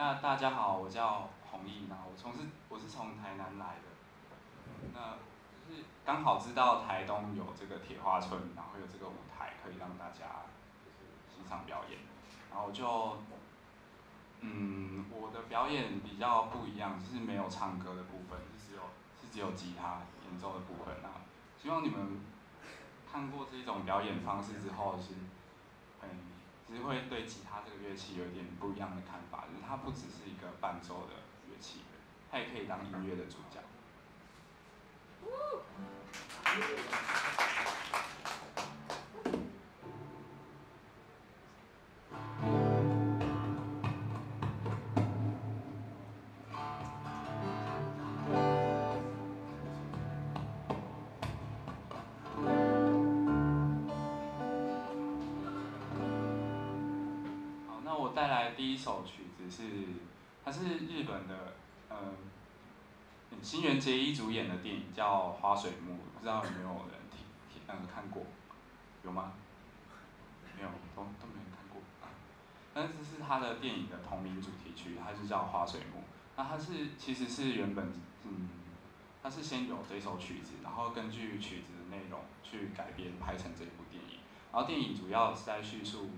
那大家好，我叫洪毅，那我从是我是从台南来的，那就是刚好知道台东有这个铁花村，然后有这个舞台可以让大家欣赏表演，然后就，嗯，我的表演比较不一样，就是没有唱歌的部分，是只有是只有吉他演奏的部分那希望你们看过这种表演方式之后是，很。其实会对吉他这个乐器有一点不一样的看法，就是它不只是一个伴奏的乐器，它也可以当音乐的主角。带来第一首曲子是，它是日本的，呃，新垣结衣主演的电影叫《花水木》，不知道有没有人听听嗯看过，有吗？没有，都都没人看过。但是是他的电影的同名主题曲，它是叫《花水木》。那它是其实是原本嗯，它是先有这首曲子，然后根据曲子的内容去改编拍成这部电影。然后电影主要是在叙述。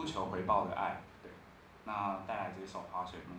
不求回报的爱，对，那带来这首《花水木》。